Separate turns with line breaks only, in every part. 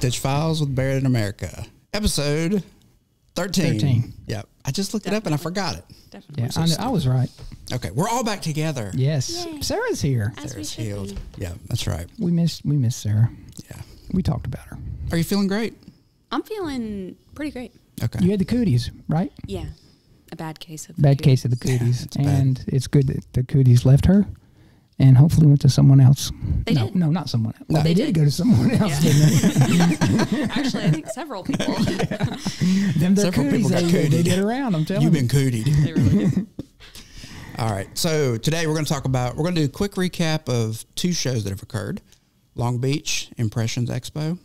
back to StitchPhiles with Barudan America, episode 13.
13.
Yep. I just looked it up and I forgot it.
Definitely.
Yeah, I, kn- I was right.
Okay, we're all back together.
Yes,
Yay.
Sarah's here.
As
Sarah's
should
healed.
be.
Yeah, that's right.
We missed we missed Sarah.
Yeah.
We talked about her.
Are you feeling great?
I'm feeling pretty great.
Okay.
You had the cooties, right?
Yeah. A bad case of
Bad
the
case of the
Yeah,
cooties,
it's bad.
and it's good that the cooties left her, and hopefully went to someone else.
They
no,
did.
no, not someone else. Well,
No.
they,
They
did.
did.
go to someone else,
Yeah.
didn't they?
Actually, I think several people.
Them
Several
cooties,
people got
they, they
cootied.
did around. I'm telling
You've
you.
been cootied.
they really did.
All right. So today we're going to talk about, we're going to do a quick recap of two shows that have occurred Long Beach Impressions Expo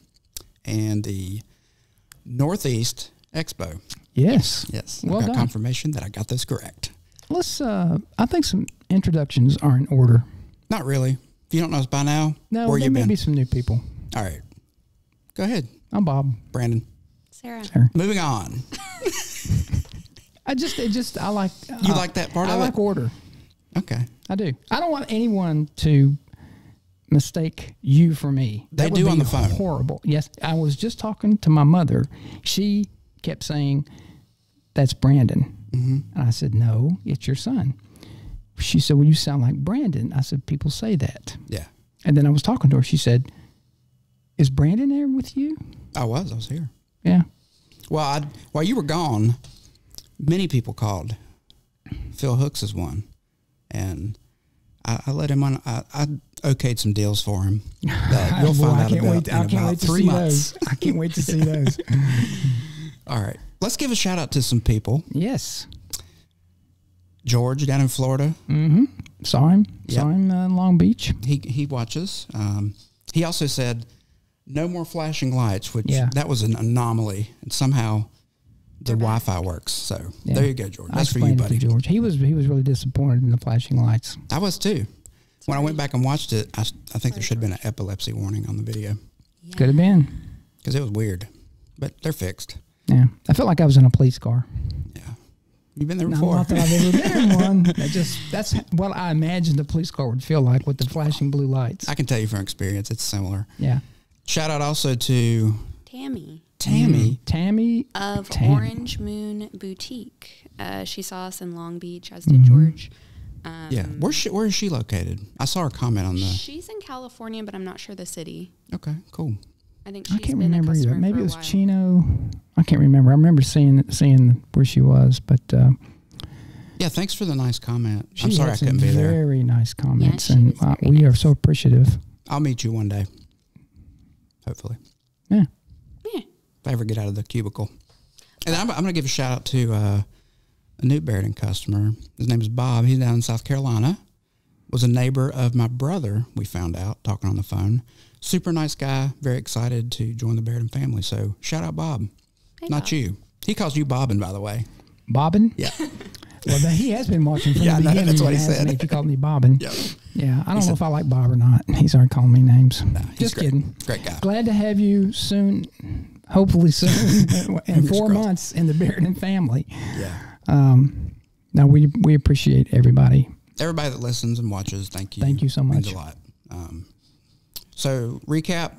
and the Northeast Expo.
Yes.
Yes.
Well
I got
done.
confirmation that I got this correct.
Let's. Uh, I think some introductions are in order.
Not really. If you don't know us by now,
No,
where
there
you
may
been?
be some new people.
All right. Go ahead,
I'm Bob.
Brandon.
Sarah.
Sarah.
Moving on.
I just, it just, I like.
You
uh,
like that part
I
of
like
it?
order.
Okay.
I do. I don't want anyone to mistake you for me.
They
That
do on the phone.
Horrible. Yes, I was just talking to my mother. She kept saying, "That's Brandon,"
Mm-hmm.
and I said, "No, it's your son." She said, "Well, you sound like Brandon." I said, "People say that,"
Yeah.
and then I was talking to her. She said, "Is Brandon there with you?"
I was. I was here.
Yeah.
Well, I, while you were gone, many people called. Phil Hooks is one, and I, I let him on. I, I okayed some deals for him that you'll find
I
out
can't
about
wait.
in
I
about
to
three
see
months.
those. I can't wait to see those.
All right, let's give a shout out to some people.
yes.
George down in Florida,
Mm-hmm. Saw him.
Yep.
Saw him uh, in Long Beach.
he he watches. Um, he also said, "No more flashing lights," which
Yeah.
that was an anomaly, and somehow the Wi-Fi works. So
Yeah.
there you go, George.
I
That's for you,
explained it
buddy.
to George. He was he was really disappointed in the flashing lights.
I was too. When I went back and watched it, I think there should have been an epilepsy warning on the video
Yeah.
Could have been.
because it was weird, but they're fixed.
Yeah, I felt like I was in a police car.
Yeah, you've been there
No,
before.
not that I've ever been in one. That just that's what I imagined the police car would feel like with the flashing blue lights.
I can tell you from experience, it's similar.
Yeah,
Shout out also to
Tammy
Tammy.
Mm, Tammy.
of
Tammy.
Orange Moon Boutique. Uh, she saw us in Long Beach, as did
Mhm.
George. Um,
Yeah, where's she, where is she located? I saw her comment on the.
She's in California, but I'm not sure the city.
Okay, cool.
I think
I can't
been
remember
a
either. Maybe it was
while.
Chino. I can't remember. I remember seeing seeing where she was, but uh,
Yeah, thanks for the nice comment. I'm sorry I couldn't be there.
very nice comments,
she
and uh,
very
we are so appreciative.
I'll meet you one day. Hopefully,
Yeah.
Yeah.
if I ever get out of the cubicle. And I'm, I'm going to give a shout out to uh, a new Barudan customer. His name is Bob. He's down in South Carolina. Was a neighbor of my brother. We found out talking on the phone. Super nice guy. Very excited to join the Barudan family. So shout out Bob.
Hey,
Not
Bob.
you. He calls you Bobbin, by the way.
Bobbin.
Yeah.
Well, then he has been watching from
Yeah, I
the
know,
beginning.
that's what he
hasn't
said.
If you called me Bobbin.
Yep.
Yeah, I don't know
said-
if I like Bob or not. He's already calling me names.
he's
Just
great.
kidding.
Great guy.
Glad to have you soon. Hopefully soon, in four
crossed.
months in the Barudan family.
Yeah.
Um, now we we appreciate everybody.
Everybody that listens and watches, thank you.
Thank you so
Means
much.
a lot. Um, so recap.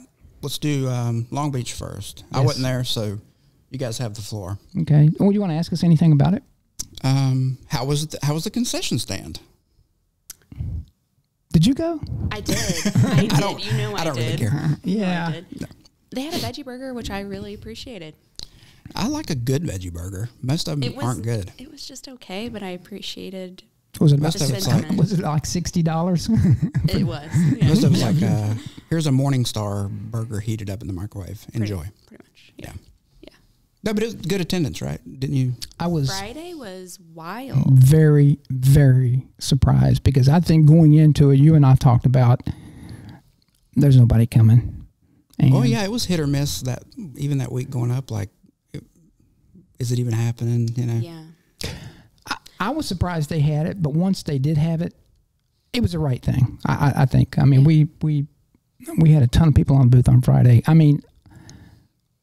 Let's do um, Long Beach first. I wasn't there, so you guys have the floor.
Okay. Oh, you want to ask us anything about it?
Um, how was it? How was the concession stand?
Did you go?
I did. I did.
don't-
you know I,
I don't really
did.
care.
You know I
Yeah.
They had a veggie burger, which I really appreciated.
I like a good veggie burger. Most of them
was
aren't good.
It was just okay, but I appreciated
Was it
Most of
it's like-
was it like sixty dollars?
it was. Yeah,
Most of it's like, uh, here's a Morningstar burger heated up in the microwave.
pretty-
Enjoy.
Pretty much. Yeah.
Yeah. No, but it was good attendance, right? Didn't you?
I was
Friday was wild.
very very surprised because I think going into it, you and I talked about there's nobody coming. And
Oh yeah, it was hit or miss that even that week going up. Like, it, is it even happening? You know.
Yeah.
I was surprised they had it, but once they did have it, it was the right thing. I, I, I think. I mean,
Yeah.
we we we had a ton of people on the booth on Friday. I mean,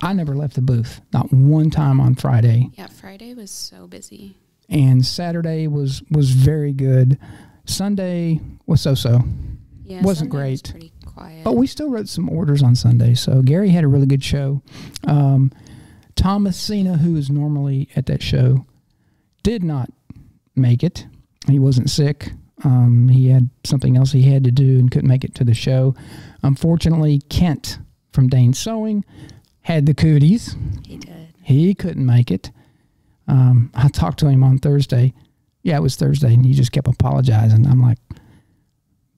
I never left the booth, not one time on Friday.
Yeah. Friday was so busy.
And Saturday was was very good. Sunday was so so.
Yeah.
Wasn't
Sunday was
great.
pretty quiet.
But we still wrote some orders on Sunday. So Gary had a really good show. Um, Thomas Cena, who is normally at that show, did not make it. He wasn't sick. Um, he had something else he had to do and couldn't make it to the show. Unfortunately, Kent from Dane Sewing had the cooties.
he did.
He couldn't make it. Um, I talked to him on Thursday. Yeah, it was Thursday, and he just kept apologizing. I'm like,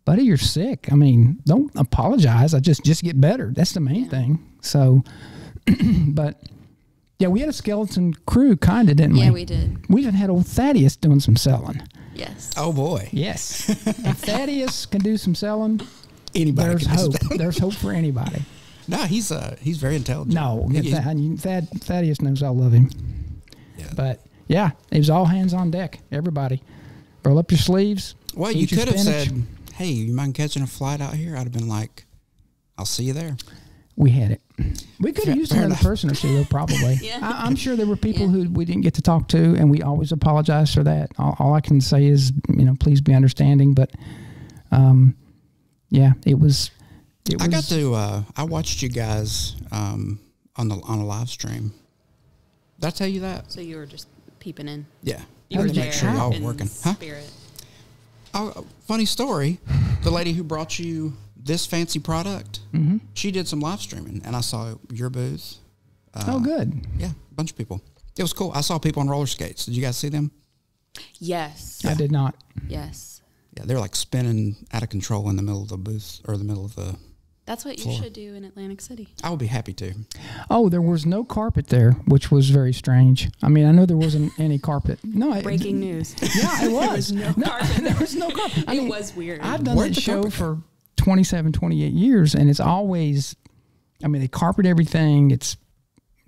buddy, you're sick. I mean, don't apologize. I just just get better. That's the main thing. So, but yeah, we had a skeleton crew, kind of, didn't we?
Yeah,
we?
we did.
We even had old Thaddeus doing some selling.
Yes.
Oh boy,
Yes, if Thaddeus can do some selling,
anybody
there's hope. There's hope for anybody.
No, he's uh he's very intelligent.
No,
He-
Thad, Thad, Thaddeus knows I love him.
yeah.
But yeah, it was all hands on deck. Everybody, roll up your sleeves.
well,
eat
you
your
could have said, "Hey, you mind catching a flight out here?" I'd have been like, "I'll see you there."
We had it. We could have used another
enough.
person or two, though, probably.
Yeah.
I, I'm sure there were people
Yeah.
who we didn't get to talk to, and we always apologize for that. All, all I can say is, you know, please be understanding. But, um, yeah, it was. It was
I got to. Uh, I watched you guys um, on the on a live stream. Did I tell you that?
So you were just peeping in.
Yeah.
You
How
were
did
there
make sure y'all were
in
working, huh?
spirit.
Oh, funny story. The lady who brought you this fancy product,
Mm-hmm.
she did some live streaming, and I saw your booth. Uh,
oh, good.
Yeah, a bunch of people. It was cool. I saw people on roller skates. Did you guys see them?
Yes.
I did not.
Yes.
Yeah, they're like spinning out of control in the middle of the booth or the middle of the.
That's what you should do in Atlantic City.
I would be happy to.
Oh, there was no carpet there, which was very strange. I mean, I know there wasn't any carpet. No, it-
Breaking news.
Yeah, it was.
no carpet.
there was no carpet. I
it
mean,
was weird.
I've done
Where'd
that show
carpet
for 27, 28 years, and it's always, I mean, they carpet everything. It's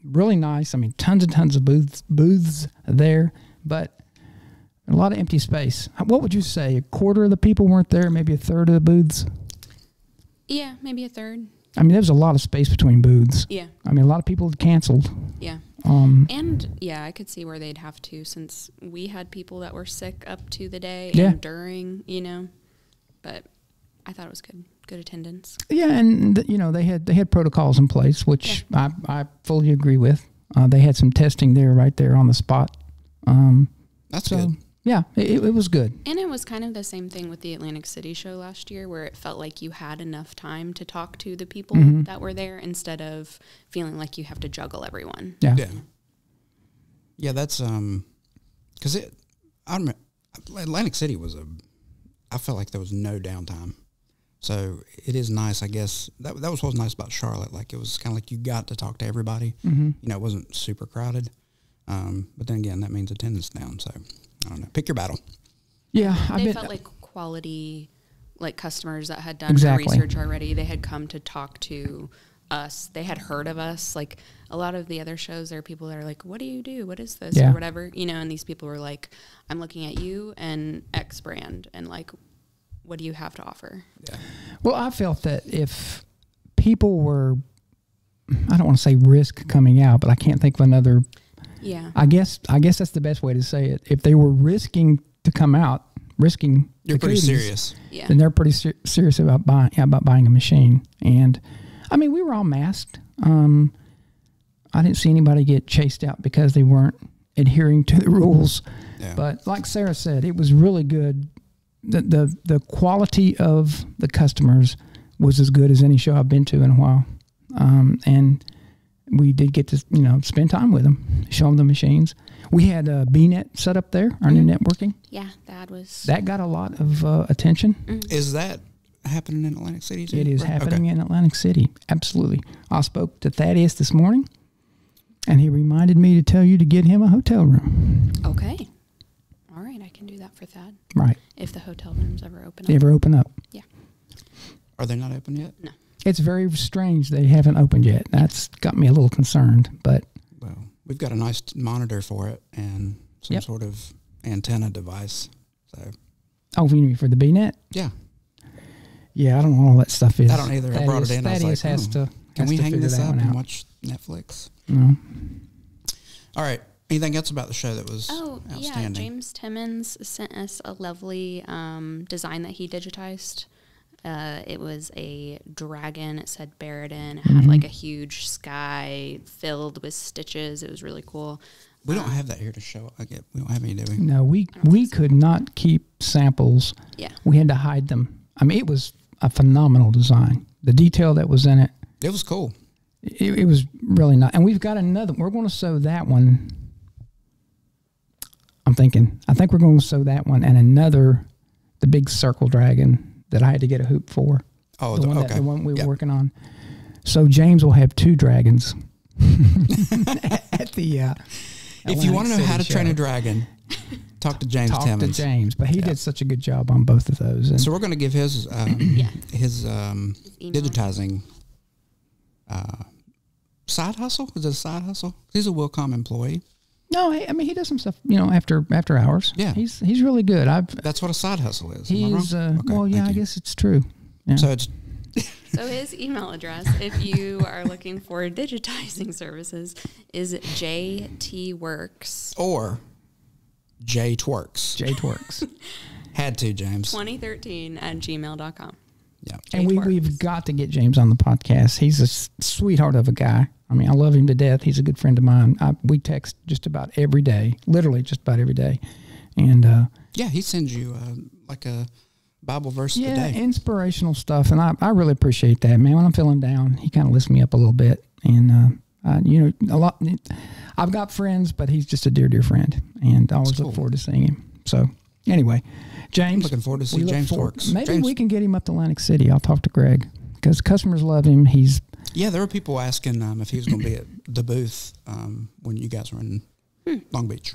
really nice. I mean, tons and tons of booths, booths there, but a lot of empty space. What would you say? A quarter of the people weren't there, maybe a third of the booths?
yeah, maybe a third.
I mean, there was a lot of space between booths.
Yeah.
I mean, a lot of people had canceled.
Yeah.
Um,
And yeah, I could see where they'd have to since we had people that were sick up to the day
Yeah.
and during, you know. But I thought it was good. Good attendance.
Yeah, and th- you know they had they had protocols in place, which I, I fully agree with. Uh, they had some testing there, right there on the spot. Um,
That's
so
good.
yeah, it, it was good.
And it was kind of the same thing with the Atlantic City show last year, where it felt like you had enough time to talk to the people
Mhm.
that were there instead of feeling like you have to juggle everyone.
Yeah,
Yeah. Yeah, that's um, because it. I remember Atlantic City was a. I felt like there was no downtime, so it is nice. I guess that that was what was nice about Charlotte. Like it was kind of like you got to talk to everybody.
hmm
You know, it wasn't super crowded. Um, but then again, that means attendance down. So I don't know. Pick your battle.
yeah. I've
they
been,
felt like quality, like customers that had done
Exactly.
research already. They had come to talk to us. They had heard of us. Like a lot of the other shows, there are people that are like, "What do you do? What is this?"
Yeah.
or whatever, you know. And these people were like, "I'm looking at you and X brand, and like, what do you have to offer?"
Yeah.
well, I felt that if people were, I don't want to say risk coming out, but I can't think of another.
Yeah,
I guess I guess that's the best way to say it. If they were risking to come out, risking
You're
the
pretty serious.
yeah.
then they're pretty ser- serious about buying yeah, about buying a machine. And I mean, we were all masked. Um, I didn't see anybody get chased out because they weren't adhering to the rules.
Yeah.
But like Sarah said, it was really good. The the the quality of the customers was as good as any show I've been to in a while. Um, and we did get to you know spend time with them, show them the machines. We had a BNet set up there, our new networking.
yeah, that was
That got a lot of uh, attention.
is that happening in Atlantic City too?
It is
Right?
happening in Atlantic City. Absolutely. I spoke to Thaddeus this morning, and he reminded me to tell you to get him a hotel room.
okay. All right, I can do that for Thad
Right.
if the hotel rooms ever open up.
They ever open up. Yeah.
Are they not open yet? No.
It's very strange they haven't opened yet. That's got me a little concerned, but
Well, we've got a nice monitor for it and some
Yep.
sort of antenna device. So
oh, you mean for the BNet?
yeah,
Yeah, I don't know what all that stuff is.
I don't either. I brought it
Thaddeus-
in, I was like,
has
hmm,
to.
can
has
we
to
hang
figure
this
that
up
one
and watch Netflix?
No.
All right. Anything else about the show that was
Oh yeah,
outstanding?
James Timmons sent us a lovely um, design that he digitized Uh, it was a dragon. It said Barudan. It had like a huge sky filled with stitches. It was really cool.
We don't have that here to show. I get. We don't have any, do we?
No, we we could not keep samples.
Yeah.
We had to hide them. I mean, it was a phenomenal design. The detail that was in it,
It was cool.
it, it was really nice. And we've got another. We're going to sew that one. I'm thinking. I think we're going to sew that one and another, the big circle dragon that I had to get a hoop for.
Oh,
the
the-
one
okay.
that, the one we were
Yep.
working on. So James will have two dragons at the. Uh,
If you want to know how to
Atlantic
train a dragon, talk to James
talk to James, but he did such a good job on both of those. And
So we're going to give his um,
Yeah.
his um,
email.
digitizing uh, side hustle. Is it a side hustle? He's a Wilcom employee.
No, I I mean he does some stuff, you know, after after hours.
Yeah.
he's he's really good. I've
That's what a side hustle is. Am I wrong?
he's uh,
Okay,
well, yeah,
thank
I
you.
guess it's true. Yeah.
So it's
So his email address, if you are looking for digitizing services, is jtworks
or
jtworks. Jtworks.
Had to James.
2013 at gmail.com.
Yeah.
and we we've got to get James on the podcast. He's a sweetheart of a guy. I mean, I love him to death. He's a good friend of mine. I, we text just about every day, literally just about every day, and. uh
Yeah, he sends you uh, like a Bible verse
yeah,
a day.
inspirational stuff, and I, I really appreciate that, man. When I'm feeling down, he kind of lifts me up a little bit, and uh, you know, a lot. I've got friends, but he's just a dear, dear friend, and I always
cool.
look forward to seeing him. So, anyway, James,
looking forward to see James
forward-
Twerks.
Maybe
James-
we can get him up to Atlantic City. I'll talk to Greg because customers love him. He's
Yeah, there were people asking um, if he was going to be at the booth um, when you guys were in
Hmm.
Long Beach.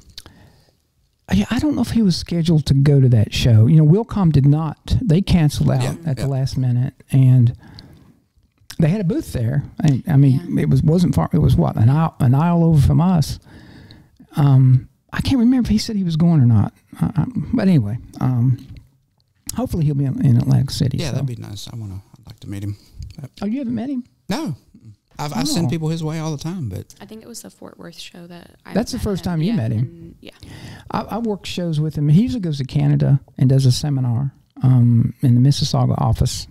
I I don't know if he was scheduled to go to that show. You know, Wilcom did not. They canceled out
Yeah,
at
yeah.
the last minute, and they had a booth there. I, I mean,
Yeah.
it was wasn't far. It was what an aisle an aisle over from us. Um, I can't remember if he said he was going or not. Uh, um, but anyway, um, hopefully he'll be in, in Atlantic City.
Yeah,
so.
that'd be nice. I want to. I'd like to meet him.
Oh, you haven't met him?
No, I've, I
Oh.
send people his way all the time, but
I think it was the Fort Worth show that I
That's the first
him.
time you
Yeah,
met him.
and- yeah.
I, I work shows with him. He usually goes to Canada and does a seminar um, in the Mississauga office,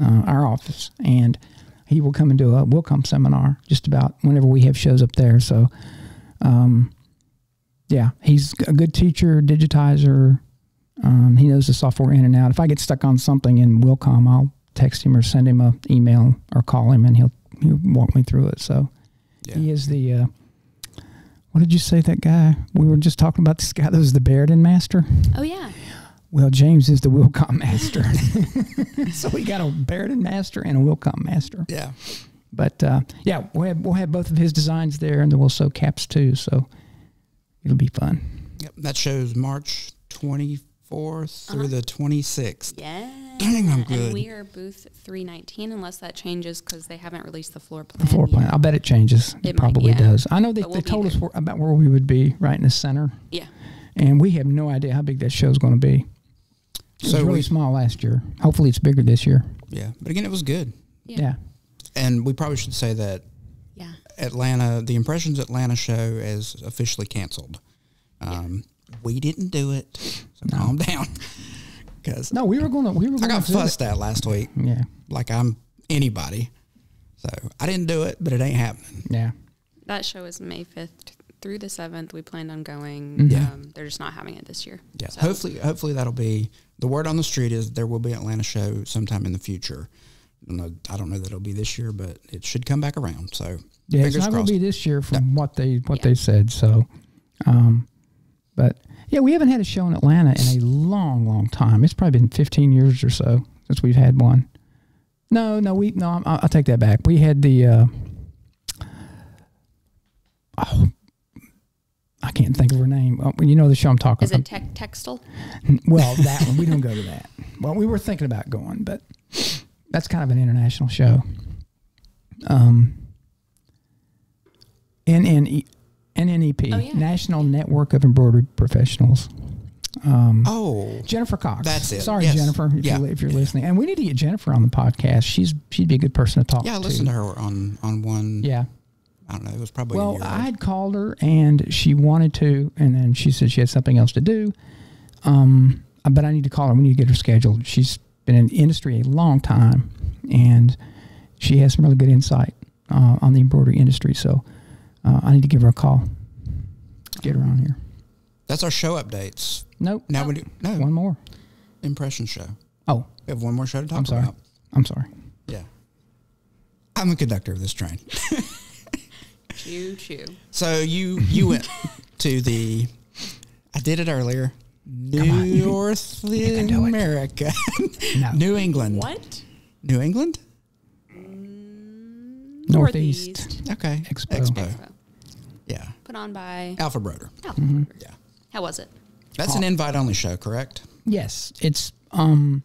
uh, our office, and he will come and do a will come seminar just about whenever we have shows up there. So, um, yeah, he's a good teacher, digitizer. Um, he knows the software in and out. If I get stuck on something in Wilcom, I'll text him or send him a email or call him, and he'll he'll walk me through it. So
yeah.
he is the. Uh, what did you say that guy? We were just talking about this guy that was the Barudan master.
Oh, yeah.
Well, James is the Wilcom master. so we got a Barudan master and a Wilcom master.
Yeah.
But uh, yeah, we'll have, we'll have both of his designs there, and then we'll sew caps too. So it'll be fun.
Yep. That shows March 24th through the 26th.
Yeah.
Dang, I'm good.
And we are booth 319 unless that changes because they haven't released the floor plan.
The floor plan.
yet.
I'll bet it changes. It,
It might,
probably
yeah.
does. I know they,
we'll be
told us where, about where we would be, right in the center,
Yeah.
and we have no idea how big that show's going to be. It
So
was really
we-
small last year. Hopefully, it's bigger this year.
Yeah. But again, it was good.
Yeah.
yeah.
And we probably should say that
Yeah.
Atlanta, the Impressions Atlanta show is officially canceled. Um, We didn't do it, so calm down. Because
No, we were going to. We were
I got
to.
fussed at last week,
Yeah.
like I'm anybody. So I didn't do it, but it ain't happening.
Yeah.
That show is May 5th through the 7th. We planned on going.
Mhm.
Yeah.
Um, they're just not having it this year.
Yeah,
So-
hopefully, hopefully that'll be the word on the street is there will be an Atlanta show sometime in the future. I don't know, I don't know that it'll be this year, but it should come back around. So
Yeah, it's not going to be this year from what they what
Yeah.
they said. So, um, but yeah, we haven't had a show in Atlanta in a long, long time. It's probably been 15 years or so since we've had one. No, no, we no. I'll, I'll take that back. We had the. Uh, oh, I can't think of her name. Uh, you know the show I'm talking about.
Is it tech textile?
Well, that one we don't go to that. Well, we were thinking about going, but that's kind of an international show. Um, NNE, NNEP,
Oh, yeah.
National Network of Embroidery Professionals. Um,
Oh,
Jennifer Cox.
That's it.
Sorry,
Yes.
Jennifer, if
Yeah.
you're, if you're listening, and we need to get Jennifer on the podcast. She's she'd be a good person to talk to.
yeah, I
to.
listened to her on on one.
Yeah.
I don't know. It was probably
Well, I
old.
had called her and she wanted to, and then she said she had something else to do. Um, but I need to call her. We need to get her scheduled. She's been in the industry a long time, and she has some really good insight uh, on the embroidery industry. So uh, I need to give her a call. Get her on here.
That's our show updates.
Nope.
Now we do no
One more.
impression show.
Oh,
We have one more show to talk
I'm sorry.
about.
I'm sorry.
Yeah. I'm the conductor of this train.
Choo choo.
So you you went to the I did it earlier.
on, you
North
can do it.
America.
No.
New England.
What?
New England?
Northeast.
Okay.
Expo.
Expo.
Expo.
Yeah.
Put on by.
Alpha Broder.
Alpha
Mm-hmm.
Brothers.
Yeah.
How was it?
That's an invite only show, correct?
Yes, it's um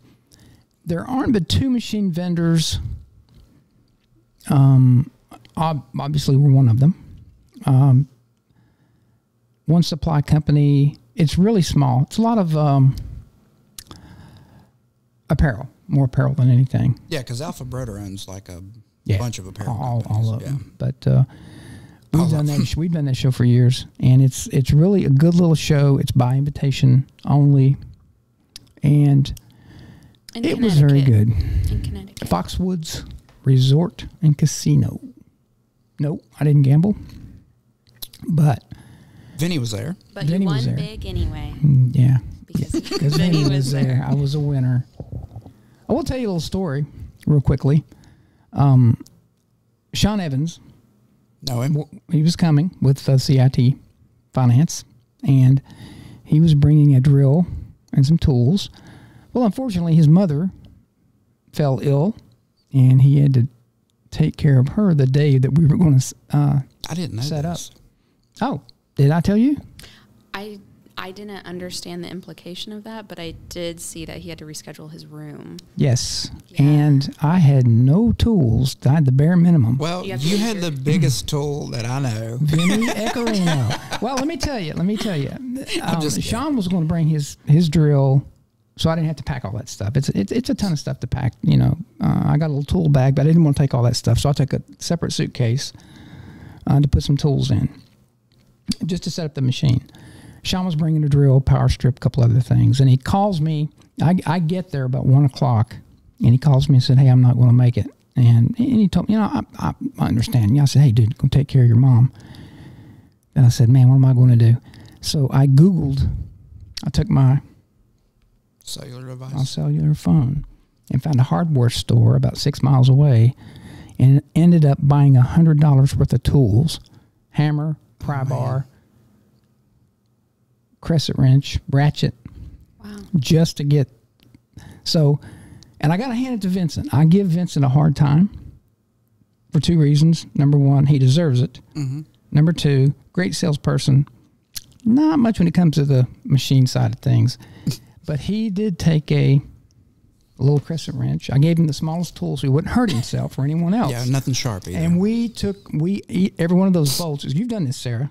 there aren't but two machine vendors. Um ob- obviously we're one of them. Um one supply company, it's really small. It's a lot of um apparel, more apparel than anything.
Yeah, because Alpha Broder owns like a
Yeah.
bunch of apparel.
all, all of
yeah.
them. But uh, we've
All of
done that. We've done that show for years, and it's it's really a good little show. It's by invitation only, and
In
it was very good.
In Connecticut.
Foxwoods Resort and Casino. No, I didn't gamble, but
Vinny was there.
But
Vinny
you
was
won
there.
big anyway
mm, yeah,
because
because
Vinny
Vinny
was there.
I was a winner. I will tell you a little story real quickly. Um, Sean Evans,
Know him?
w- he was coming with uh, CIT Finance, and he was bringing a drill and some tools. Well, unfortunately, his mother fell ill, and he had to take care of her the day that we were going to. Uh,
I didn't know
Set up. oh, did I tell you?
I I didn't understand the implication of that, but I did see that he had to reschedule his room.
Yes,
Yeah.
and I had no tools. I had the bare minimum.
Well,
You
you had the biggest tool that I know.
Vinny Ecarino. Well, let me tell you. Let me tell you. Um,
just.
Sean was going to bring his his drill, so I didn't have to pack all that stuff. It's it's, it's a ton of stuff to pack. You know, uh, I got a little tool bag, but I didn't want to take all that stuff, so I took a separate suitcase uh, to put some tools in, just to set up the machine. Sean was bringing a drill, power strip, a couple other things, and he calls me. I, I get there about one o'clock, and he calls me and said, "Hey, I'm not going to make it." And, and he told me, you know, I, I, I understand. Yeah, I said, "Hey, dude, go take care of your mom." And I said, "Man, what am I going to do?" So I Googled. I took my
Cellular device, my
cellular phone and found a hardware store about six miles away, and ended up buying a hundred dollars worth of tools: hammer, pry oh, bar, crescent wrench, ratchet,
Wow.
just to get. So, and I got to hand it to Vincent. I give Vincent a hard time for two reasons. Number one, he deserves it.
Mm-hmm.
Number two, great salesperson. Not much when it comes to the machine side of things, but he did take a, a little crescent wrench. I gave him the smallest tool so he wouldn't hurt himself or anyone else.
Yeah, nothing sharp either.
and we took we every one of those bolts. You've done this, Sarah.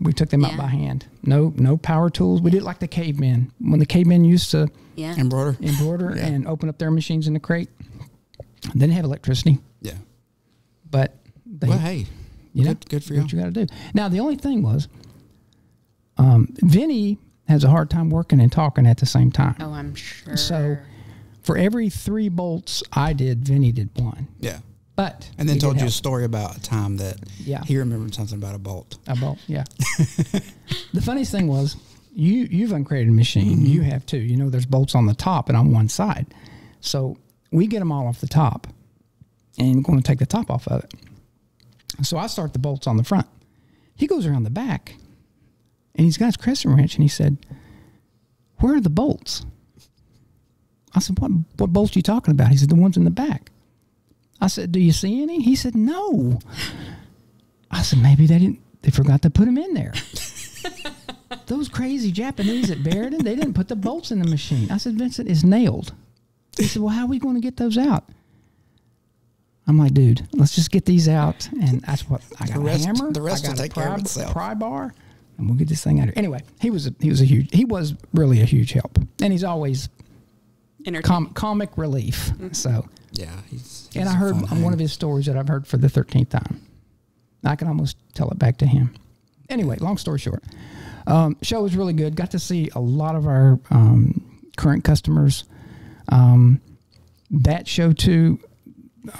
We took them out by hand. No, no power tools. We did like the cavemen. When the cavemen used to
Yeah.
Embroider.
embroider
Yeah.
and open up their machines in the crate, they didn't have electricity,
Yeah.
but they
Well, hey,
you know,
good, good for
do
you.
what you got to do. Now, the only thing was, um, Vinny has a hard time working and talking at the same time.
Oh, I'm sure.
So, for every three bolts I did, Vinny did one.
Yeah.
But
And then told you a story about a time that
Yeah.
he remembered something about a bolt.
a bolt. Yeah. the funniest thing was, you you've uncrated a machine.
Mm-hmm.
You have too. You know, there's bolts on the top and on one side. So we get them all off the top, and going to take the top off of it. So I start the bolts on the front. He goes around the back, and he's got his crescent wrench, and he said, "Where are the bolts?" I said, "What what bolts are you talking about?" He said, "The ones in the back." I said, "Do you see any?" He said, "No." I said, "Maybe they didn't. They forgot to put them in there." Those crazy Japanese at Barudan, they didn't put the bolts in the machine. I said, "Vincent it's nailed." He said, "Well, how are we going to get those out?" I'm like, "Dude, let's just get these out." And that's what I got
The
a
rest-
hammer.
the rest
I
will
got a
take care of
pry,
itself.
Pry bar, and we'll get this thing out of here. Anyway, he was a, he was a huge he was really a huge help, and he's always com- comic relief. Mm-hmm. So.
Yeah. He's,
And I heard one of his stories that I've heard for the 13th time. I can almost tell it back to him. Anyway, long story short, um, show was really good. Got to see a lot of our um, current customers. Um, that show too,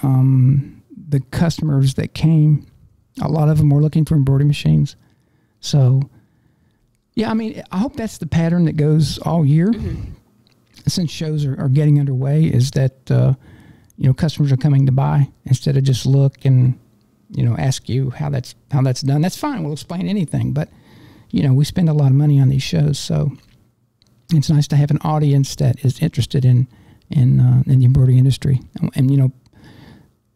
um, the customers that came, a lot of them were looking for embroidery machines. So, yeah, I mean, I hope that's the pattern that goes all year. Since shows are, are getting underway, is that uh, you know customers are coming to buy instead of just look and you know ask you how that's how that's done. That's fine. We'll explain anything, but you know we spend a lot of money on these shows, so it's nice to have an audience that is interested in in uh, in the embroidery industry and, and you know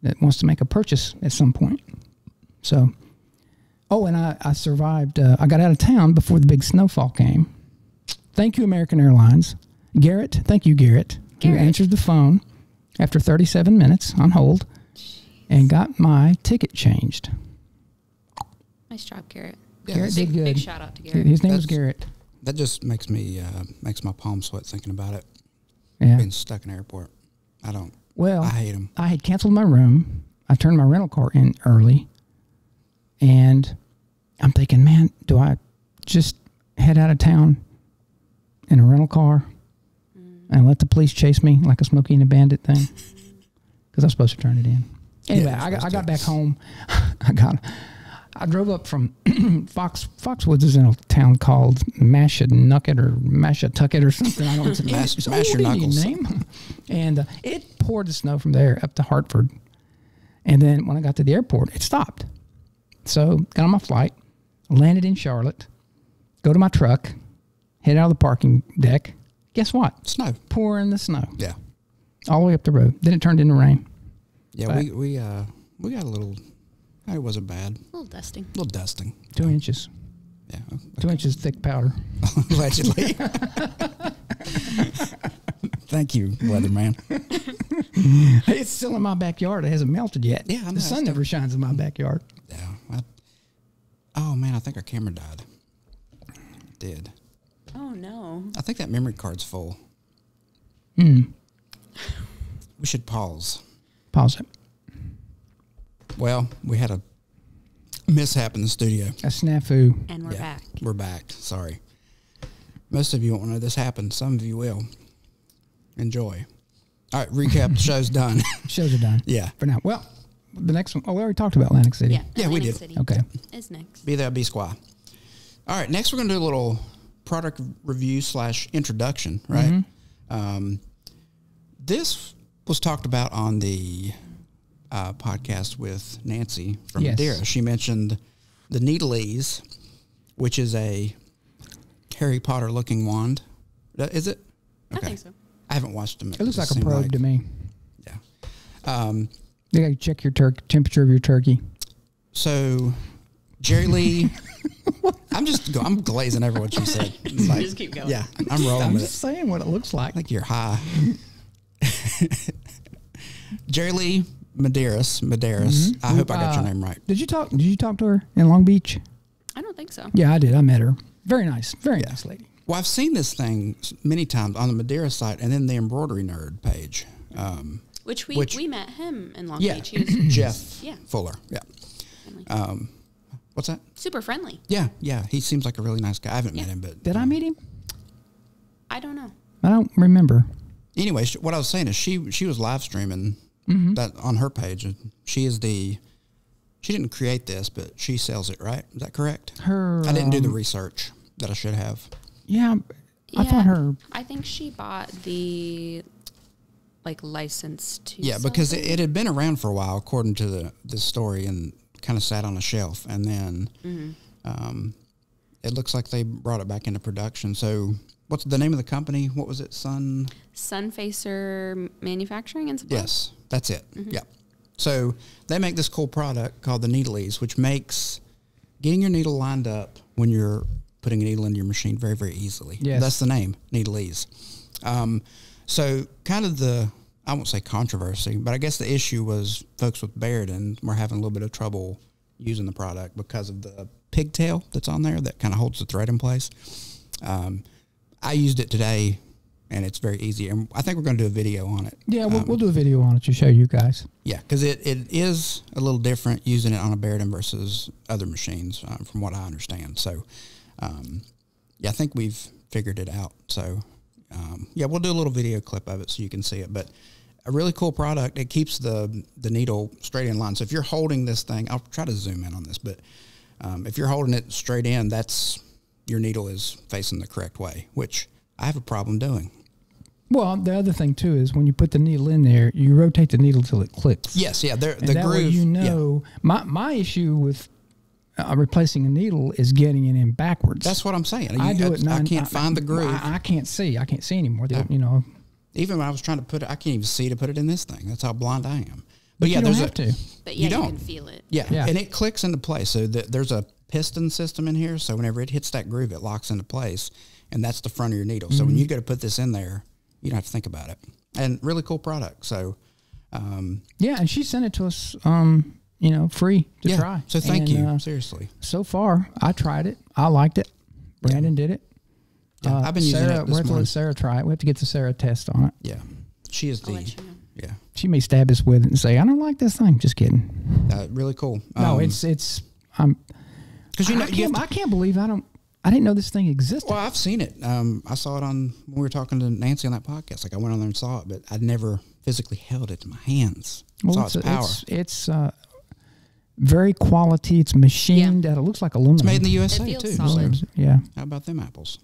that wants to make a purchase at some point. So, oh, and I, I survived. Uh, I got out of town before the big snowfall came. Thank you, American Airlines. Garrett, thank you, Garrett. You
Garrett.
answered the phone after 37 minutes on hold and got my ticket changed.
Nice job, Garrett.
Yeah,
Garrett did
Big, big shout out to Garrett.
His name was
That's-
Garrett.
that just makes me uh, makes my palms sweat thinking about it.
Yeah.
Being stuck in an airport, I don't.
Well,
I hate them.
I had canceled my room. I turned my rental car in early. And I'm thinking, man, do I just head out of town in a rental car and let the police chase me like a Smokey and the Bandit thing? Because I'm supposed to turn it in. Anyway,
you're
I, got, I got back home. I got. I drove up from Fox Foxwoods is in a town called Mashanucket or Mashatucket or something. I don't know. It's, a-
Mash-
it's
mash your knuckles.
name. And uh, it poured the snow from there up to Hartford. And then when I got to the airport, it stopped. So got on my flight, landed in Charlotte, go to my truck, head out of the parking deck. Guess what?
Snow.
Pouring the snow
Yeah.
all the way up the road. Then it turned into rain.
Yeah.
But-
we we uh we got a little. It wasn't bad.
A little dusting.
A little dusting.
Two inches.
Yeah.
Two inches thick powder.
Allegedly. Thank you, weatherman.
It's still in my backyard. It hasn't melted yet.
Yeah, I know,
the sun never shines in my backyard.
Yeah. I, oh man, I think our camera died. Did.
Oh no.
I think that memory card's full.
Hmm.
We should pause.
Pause it.
Well, we had a mishap in the studio.
A snafu.
And we're
Yeah,
back.
We're back. Sorry. Most of you won't know this happened. Some of you will. Enjoy. All right, recap. the show's done.
Shows are done.
yeah.
For now. Well, the next one. Oh, we already talked about Atlantic City.
Yeah.
Yeah, we
Atlantic
did.
City
Okay.
Is next.
Be there, be squaw. All right, next we're going to do a little product review slash introduction, right? Um, this was talked about on the uh, podcast with Nancy from
Yes.
Madeira. She mentioned the Needle Ease, which is a Harry Potter looking wand. Is it?
I think so.
I haven't watched them.
It looks like a
seemed
probe to me.
Yeah. Um,
You gotta check your turkey temperature of your turkey.
so Jerrilee, I'm just go, I'm glazing over what you said. It's like-
Just keep going.
Yeah, I'm rolling
I'm
with
just
it.
saying what it looks like.
I think you're high. Jerry Lee Medearis, Medearis. I hope I got your
Uh,
name right.
Did you talk? Did you talk to her in Long Beach?
I don't think so.
Yeah, I did. I met her. Very nice. Very nice lady.
Well, I've seen this thing many times on the Madeira site and then the embroidery nerd page. Um,
Which we
Which-
we met him in Long
yeah,
Beach. He was
Jeff
Yeah.
Fuller. Yeah. Um, what's that?
super friendly.
Yeah, yeah. He seems like a really nice guy. I haven't met him, but
Did I meet him?
I don't know.
I don't remember.
anyway, what I was saying is she she was live streaming
Mm-hmm.
that on her page. and She is the she didn't create this, but she sells it. Right? Is that correct?
Her.
I didn't do the
um,
research that I should have.
Yeah, I thought her.
I think she bought the like license to.
Yeah,
sell
because
it.
it, it had been around for a while, according to the the story, and kind of sat on a shelf, and then
Mm-hmm.
um, it looks like they brought it back into production. So, what's the name of the company? What was it? Sun.
Sunfacer Manufacturing and Supply.
Yes, that's it.
Mm-hmm.
Yeah. So they make this cool product called the Needle Ease, which makes getting your needle lined up when you're putting a needle into your machine very, very easily.
Yes.
That's the name, Needle Ease. Um, so kind of the, I won't say controversy, but I guess the issue was folks with Barudan were having a little bit of trouble using the product because of the pigtail that's on there that kind of holds the thread in place. Um, I used it today and it's very easy. And I think we're going to do a video on it.
Yeah, we'll,
Um,
we'll do a video on it to show you guys.
yeah, because it, it is a little different using it on a Barudan versus other machines, um, from what I understand. So, um, yeah, I think we've figured it out. So, Um, yeah, we'll do a little video clip of it so you can see it. But a really cool product. It keeps the the needle straight in line. So if you're holding this thing, I'll try to zoom in on this, but um, if you're holding it straight in, that's your needle is facing the correct way, which I have a problem doing.
Well, the other thing too is when you put the needle in there, you rotate the needle till it clicks.
Yes, yeah, the
that
groove.
way you
yeah.
know. My my issue with uh, replacing a needle is getting it in backwards.
That's what I'm saying.
I
You-
do it.
I can't find the groove.
I, I can't see. I can't see anymore. The- You know,
even when I was trying to put it, I can't even see to put it in this thing. That's how blind I am.
but
yeah,
you don't
there's
have
a
to.
But
You
yeah, you,
don't.
can feel it.
yeah,
Yeah.
and it clicks into place. So the, there's a piston system in here. So whenever it hits that groove, it locks into place, and that's the front of your needle. So when
Mm-hmm.
you go to put this in there, you don't have to think about it. And really cool product. So um,
Yeah, and she sent it to us. Um, you know, free to
yeah.
try.
So thank
And,
you.
uh,
Seriously.
so far, I tried it. I liked it. Brandon did it.
Yeah,
Uh,
I've been using
Sarah,
it
we
this
have to
morning.
let Sarah try it. We have to get the Sarah test on it.
Yeah, she is the
let you know.
yeah
She may stab us with it and say, "I don't like this thing." Just kidding.
uh, really cool.
no,
Um,
it's it's. I'm.
because you know
I, can't,
have
I can't believe I don't. I didn't know this thing existed.
Well, I've seen it. Um, I saw it on when we were talking to Nancy on that podcast. Like I went on there and saw it, but I'd never physically held it in my hands.
Well,
saw
it's,
its power.
it's it's uh, very quality. It's machined out. It looks like aluminum.
It's made in the USA
feels
too.
solid.
So
Yeah.
how about them apples?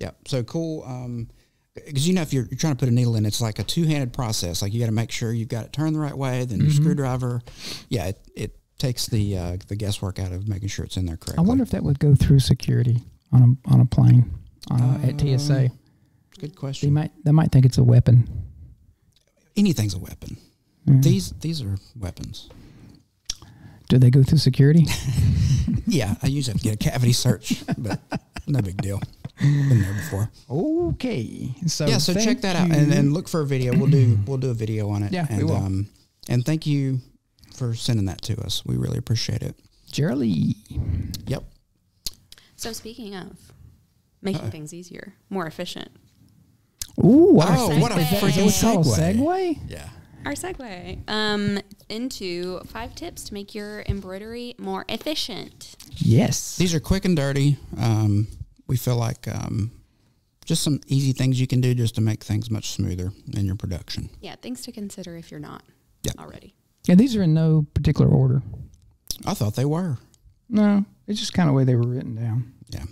Yeah. So cool. Um, because you know if you're, you're trying to put a needle in, it's like a two-handed process. Like you got to make sure you've got it turned the right way. Then
Mm-hmm.
your screwdriver. Yeah, it, it takes the uh, the guesswork out of making sure it's in there correctly I
wonder if that would go through security on a on a plane on a, at TSA.
Good question They
might they might think it's a weapon.
Anything's a weapon.
Mm.
These these are weapons.
Do they go through security?
Yeah, I usually have to get a cavity search, but no big deal. Been there before.
okay. So
yeah, so check
thank
that out and, and look for a video. We'll do we'll do a video on it.
Yeah, we
and,
will.
Um, and thank you for sending that to us. We really appreciate it.
Jerry.
Yep.
So speaking of making
Uh-oh.
things easier, more efficient,
Ooh, what
Oh,
a
what a
is that
freaking
what
segue.
segue.
Yeah.
our segue um, into five tips to make your embroidery more efficient.
Yes.
These are quick and dirty. Um, we feel like um, just some easy things you can do just to make things much smoother in your production.
Yeah, things to consider if you're not
Yeah.
already.
Yeah, these are in no particular order.
I thought they were.
No, it's just kind of the way they were written down.
Yeah.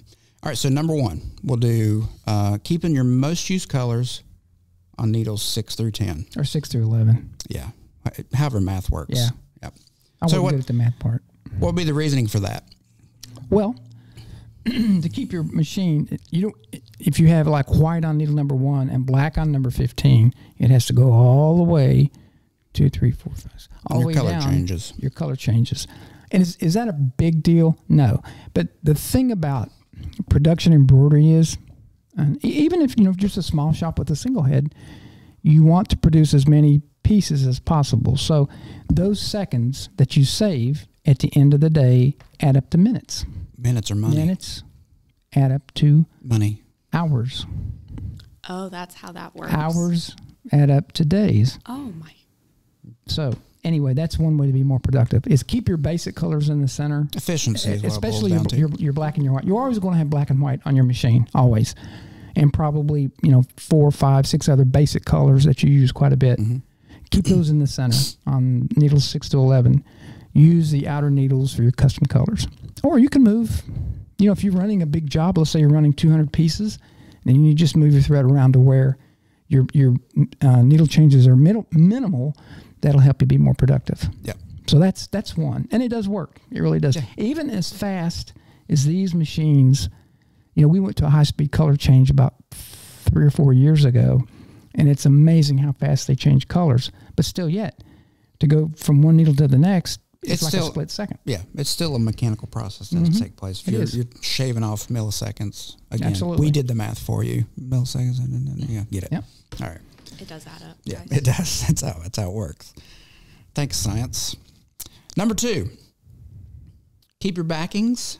All right. So number one, we'll do uh, keeping your most used colors on needles six through ten.
Or six through eleven.
Yeah. However math works.
Yeah.
Yep.
I
So
wasn't
what-
good at the math part.
What would be the reasoning for that?
Well, to keep your machine, you don't. If you have like white on needle number one and black on number fifteen, it has to go all the way, two, three, four, five, six, all the
Your
way
color
down.
changes.
Your color changes, and is is that a big deal? No, but the thing about production embroidery is, and even if you know just a small shop with a single head, you want to produce as many pieces as possible. So those seconds that you save at the end of the day add up to minutes
Minutes or money?
minutes add up to
Money.
hours.
Oh, that's how that works.
Hours add up to days.
Oh my.
So anyway, that's one way to be more productive is keep your basic colors in the center.
Efficiency is what
Especially
it
your,
boils down
your,
to.
your black and your white. You're always going to have black and white on your machine, always. And probably, you know, four, five, six other basic colors that you use quite a bit.
Mm-hmm.
Keep those in the center on needles 6 to 11. Use the outer needles for your custom colors. Or you can move, you know, if you're running a big job, let's say you're running 200 pieces, then you just move your thread around to where your your uh, needle changes are middle, minimal. That'll help you be more productive.
Yep.
So that's that's one, and it does work. It really does.
Yeah.
Even as fast as these machines, you know, we went to a high speed color change about three or four years ago, and it's amazing how fast they change colors. But still, yet to go from one needle to the next, it's,
It's
like
still-
a split second.
Yeah, it's still a mechanical process that has to mm-hmm. take place. If.
It
you're,
is.
you're shaving off milliseconds. Again,
Absolutely.
we did the math for you. Milliseconds. Yeah, get it.
Yep.
All right.
It does add up.
Yeah,
guys.
it does. That's how that's how it works. Thanks, science. Number two, keep your backings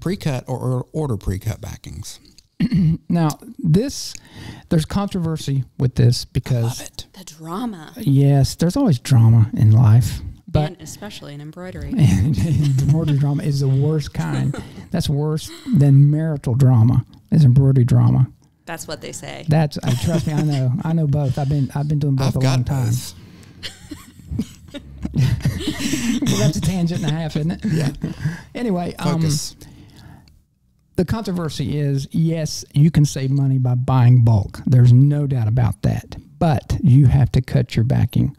pre-cut or, or order pre-cut backings.
Now, this there's controversy with this
Love
because
it.
The drama,
yes, there's always drama in life, but
and especially in embroidery.
and embroidery drama is the worst kind. That's worse than marital drama. Is embroidery drama.
That's what they say.
That's uh, trust me, I know. I know both. I've been I've been doing both
I've
a
got
long time.
both.
well, that's a tangent and a half, isn't it?
Yeah.
Anyway, um,
Focus.
the controversy is yes, you can save money by buying bulk. There's no doubt about that. But you have to cut your backing.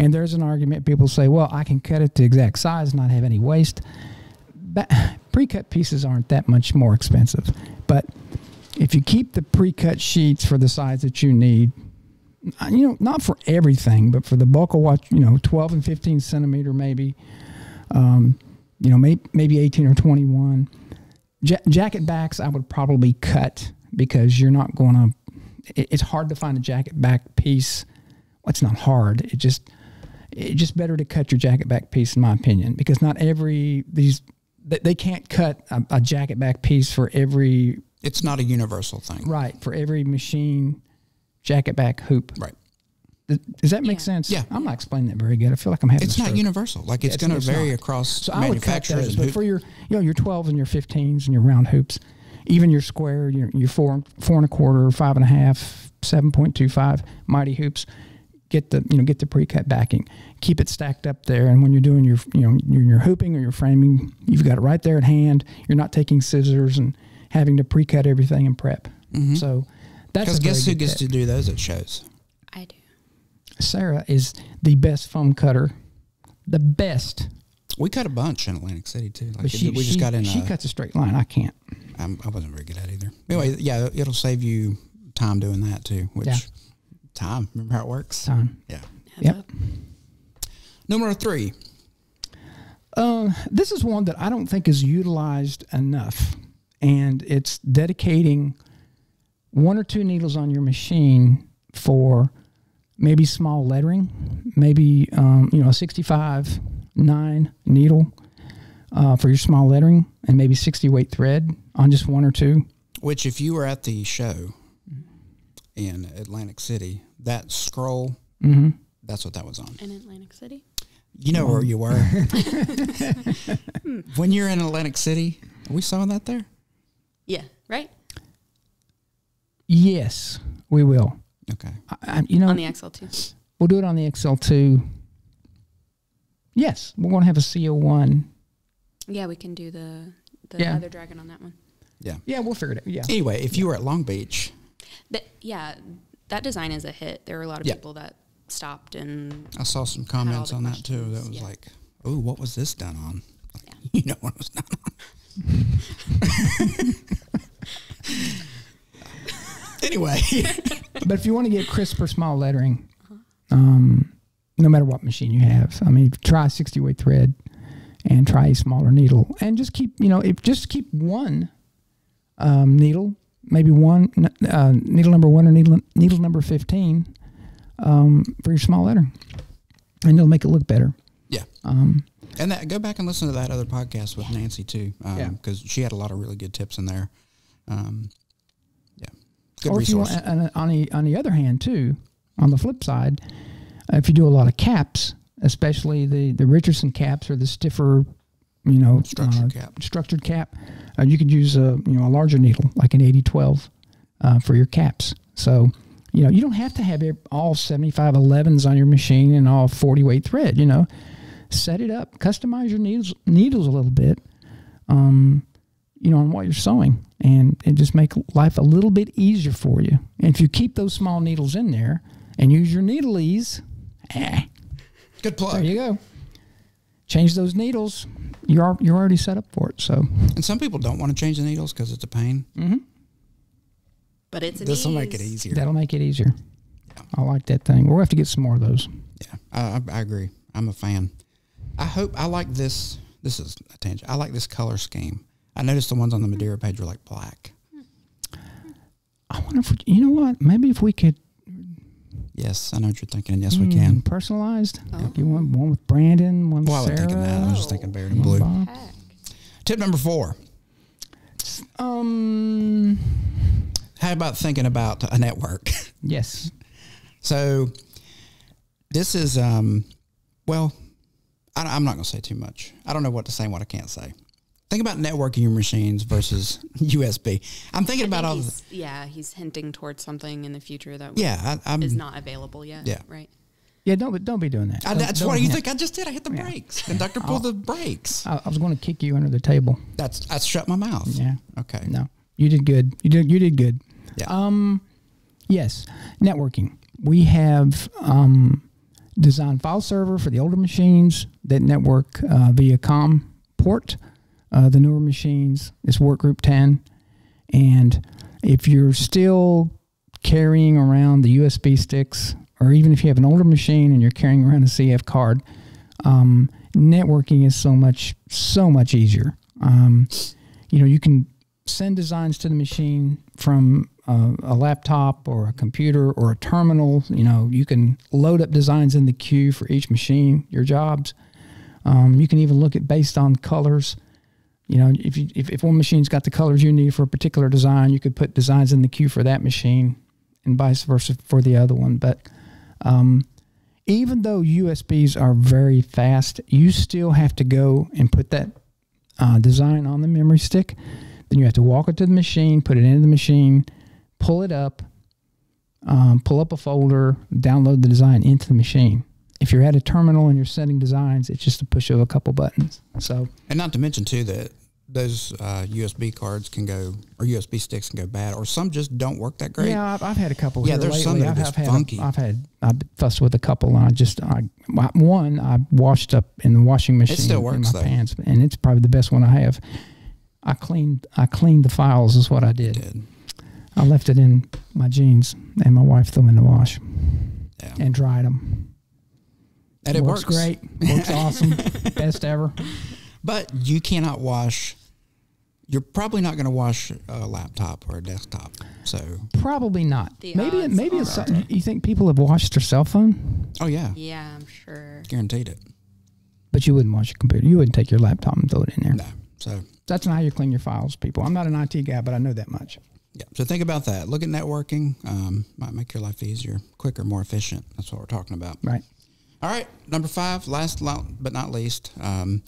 And there's an argument people say, well, I can cut it to exact size, not have any waste. Ba- pre-cut pieces aren't that much more expensive. But if you keep the pre-cut sheets for the size that you need, uh, you know, not for everything, but for the bulk of what, you know, 12 and 15 centimeter maybe, um, you know, may, maybe 18 or 21. Ja- jacket backs, I would probably cut because you're not going to. It, it's hard to find a jacket back piece. Well, it's not hard. It just it's just better to cut your jacket back piece, in my opinion, because not every these they, they can't cut a, a jacket back piece for every
It's not a universal thing.
right for every machine jacket back hoop.
Right.
Does, does that make
Yeah.
sense?
Yeah.
I'm not explaining that very good. I feel like I'm having.
It's
a
not universal. Like it's
It's-
going to vary
not.
across
So I would cut
manufacturers
those,
and
but for your you know your 12s and your 15s and your round hoops, even your square, your your four four and a quarter, five and a half, seven point two five mighty hoops, get the you know get the pre-cut backing, keep it stacked up there, and when you're doing your you know your, your hooping or your framing, you've got it right there at hand. You're not taking scissors and having to pre-cut everything and prep. Mm-hmm. So that's
because guess who gets
tip.
to do those at shows?
I do.
Sarah is the best foam cutter, the best.
We cut a bunch in Atlantic City too. Like
But she,
we just
she,
got in.
she
a-
cuts a straight line. I can't.
I'm, I wasn't very good at it either. Anyway, yeah, it'll save you time doing that too. Which
Yeah.
Time? Remember how it works?
Time.
Yeah.
Heads
Yep.
Number three.
Uh, this is one that I don't think is utilized enough, and it's dedicating one or two needles on your machine for maybe small lettering, maybe um, you know a 65 nine needle uh, for your small lettering, and maybe 60 weight thread on just one or two.
Which, if you were at the show in Atlantic City, that scroll,
Mm-hmm.
that's what that was on.
In Atlantic City.
You know where you were. when you're in Atlantic City, are we saw that there?
Yeah. Right.
Yes, we will.
Okay.
I, I, you know,
On the XL2.
We'll do it on the XL2. Yes, we're going to have a CO1.
Yeah, we can do the the
Yeah.
other dragon on that one.
Yeah.
Yeah, we'll figure it out. Yeah.
Anyway, if you were at Long Beach,
That yeah, that design is a hit. There were a lot of
Yeah.
people that stopped and
I saw some comments
the
on that too. That was
yeah.
like, "Oh, what was this done on?"
Yeah.
You know what it was done on. anyway,
but if you want to get crisper small lettering, um, no matter what machine you have, I mean, try 60 weight thread and try a smaller needle and just keep, you know, if just keep one um, needle, maybe one uh, needle number one or needle, needle number 15 um, for your small lettering. And it'll make it look better.
yeah.
Um,
And that, go back and listen to that other podcast with Nancy too,
Yeah.
because she had a lot of really good tips in there. Um, yeah, good
or if you
resource.
want, and on the on the other hand too, on the flip side, uh, if you do a lot of caps, especially the the Richardson caps or the stiffer, you know,
Structured
uh,
cap.
structured cap, uh, you could use a you know a larger needle like an 8012 uh, for your caps. So. You know, you don't have to have all 75 11s on your machine and all 40 weight thread. You know, set it up, customize your needles needles a little bit, um, you know, on what you're sewing, and and just make life a little bit easier for you. And if you keep those small needles in there and use your needle ease, eh,
Good plug.
there you go. Change those needles. You're you're already set up for it. So
And some people don't want to change the needles because it's a pain. Mm -hmm.
but it's
This will make it easier.
that'll make it easier. Yeah. I like that thing. We'll have to get some more of those.
Yeah, I, I, I agree. I'm a fan. I hope I like this. This is a tangent. I like this color scheme. I noticed the ones on the Madeira page were like black.
I wonder if we, you know what? Maybe if we could
Yes, I know what you're thinking. And yes, we
mm,
can.
personalized.
Oh.
You want one with Brandon, one with
Well, I wasn't
Sarah.
thinking that. I was just thinking
Barudan
blue. Tip number four.
Um.
How about thinking about a network?
Yes.
so this is, um, well, I, I'm not going to say too much. I don't know what to say and what I can't say. Think about networking your machines versus USB. I'm thinking
I
about
think
all. The,
yeah, he's hinting towards something in the future that
yeah, I, I'm.
is not available yet.
Yeah.
Right.
Yeah, don't be- don't be doing that.
I,
Don't-
that's
don't
what you
hint.
think I just did. I hit the brakes. The Conductor, pull the brakes.
I, I was going to kick you under the table.
That's I shut my mouth.
Yeah.
Okay.
No, you did good. You did you did good.
Yeah.
Um, yes, networking. We have um, designed file server for the older machines that network uh, via COM port. Uh, the newer machines is Workgroup 10, and if you're still carrying around the USB sticks, or even if you have an older machine and you're carrying around a CF card, um, networking is so much so much easier. Um, you know, you can send designs to the machine from a laptop or a computer or a terminal. You know, you can load up designs in the queue for each machine, your jobs. Um, you can even look at based on colors. You know, if, you, if if one machine's got the colors you need for a particular design, you could put designs in the queue for that machine, and vice versa for the other one. But um, even though USBs are very fast, you still have to go and put that uh, design on the memory stick. Then you have to walk it to the machine, put it into the machine, pull it up, um, pull up a folder, download the design into the machine. If you're at a terminal and you're setting designs, it's just a push of a couple buttons. So
And not to mention too that those uh, USB cards can go or USB sticks can go bad, or some just don't work that great.
yeah, I've, I've had a couple.
Yeah,
here
there's
lately.
some that are
I've,
just
I've had
funky.
A, I've had I've fussed with a couple, and I just I one I washed up in the washing machine.
It still
in
works,
my
though.
pants, and it's probably the best one I have. I cleaned I cleaned the files is what I did.
Did.
I left it in my jeans, and my wife threw them in the wash
Yeah.
and dried them.
And it
works,
works
great. Works awesome. Best ever.
But you cannot wash. You're probably not going to wash a laptop or a desktop. So,
Probably not.
The
maybe it,
odds
maybe it's
are-
something you think people have washed their cell phone,
oh yeah,
Yeah, I'm sure.
guaranteed it.
but you wouldn't wash your computer. You wouldn't take your laptop and throw it in there.
No. So
That's not how you clean your files, people. I'm not an IT guy, but I know that much.
yeah. So think about that. Look at networking. Um, might make your life easier, quicker, more efficient. That's what we're talking about.
Right.
All right, number five, last but not least, um,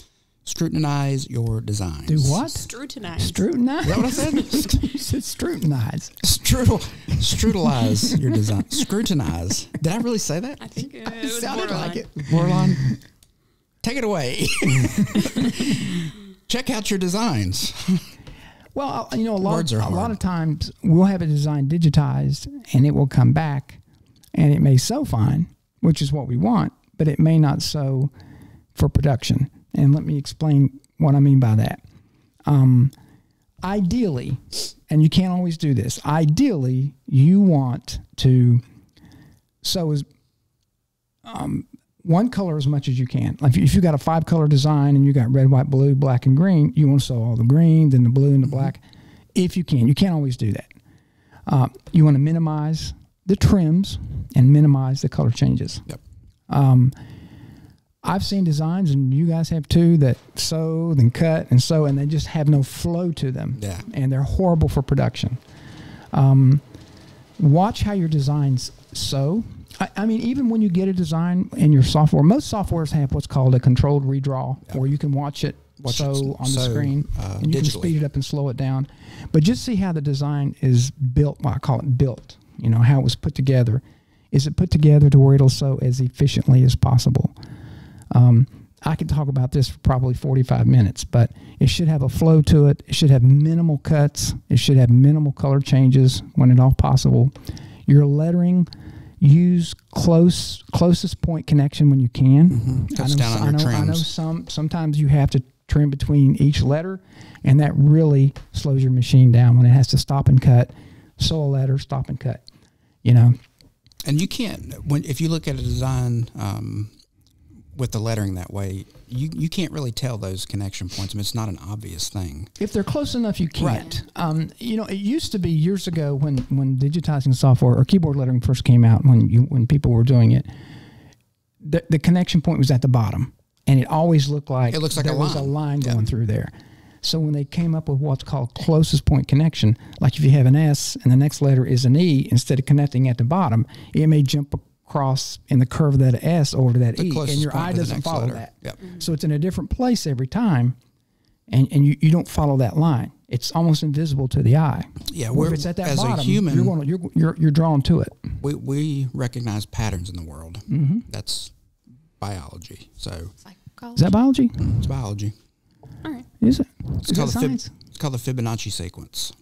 scrutinize your designs.
Do what?
Scrutinize.
Scrutinize.
Is that what I said?
you said scrutinize.
Strudel, strudelize your design. Scrutinize. Did I really say that?
I think it,
It
was
sounded
borderline.
like it.
Borderline. Take it away. Check out your designs.
Well, uh, you know, a lot,
Words are
a lot of times we'll have a design digitized and it will come back and it may sew fine, which is what we want, but it may not sew for production. And let me explain what I mean by that. Um, ideally, and you can't always do this, ideally, you want to sew as um, one color as much as you can. Like if you got a five color design and you got red, white, blue, black, and green, you want to sew all the green, then the blue and the black, if you can. You can't always do that. Uh, you want to minimize the trims and minimize the color changes.
Yep.
Um, I've seen designs, and you guys have too, that sew, then cut, and sew, and they just have no flow to them.
Yeah.
And they're horrible for production. Um, watch how your designs sew. I, I mean, even when you get a design in your software, most softwares have what's called a controlled redraw, where you can watch it
Watch
sew
it
on the screen,
uh,
and you can speed it up and slow it down. But just see how the design is built. Well, I call it built. You know how it was put together. Is it put together to where it'll sew as efficiently as possible? Um, I could talk about this for probably 45 minutes, but it should have a flow to it. It should have minimal cuts. It should have minimal color changes when at all possible. Your lettering, use close closest point connection when you can.
Mhm. Cuts
I know,
down on
I
your
know, I know some sometimes you have to trim between each letter, and that really slows your machine down when it has to stop and cut, sew a letter, stop and cut. You know,
And you can't when if you look at a design um, with the lettering that way, you you can't really tell those connection points. I mean, it's not an obvious thing.
If they're close enough, you can't.
Right.
Um, you know, it used to be years ago when when digitizing software or keyboard lettering first came out, when you when people were doing it, the the connection point was at the bottom, and it always looked like
It looks like a
there was a
line.
line
Yeah.
going through there. So when they came up with what's called closest point connection, like if you have an S and the next letter is an E, instead of connecting at the bottom, it may jump across in the curve of that S over to that
The
E, and your eye doesn't follow
letter.
that.
Yep.
So it's in a different place every time. and and you, you don't follow that line. It's almost invisible to the eye.
Yeah,
Or
we're
if it's at that
as
bottom,
a human,
you're, going, you're you're you're drawn to it.
we we recognize patterns in the world.
Mm-hmm.
That's biology. So
Psychology.
Is that biology?
it's biology.
All right.
Is it?
It's
Is
called
that
the Fib- it's called the Fibonacci sequence.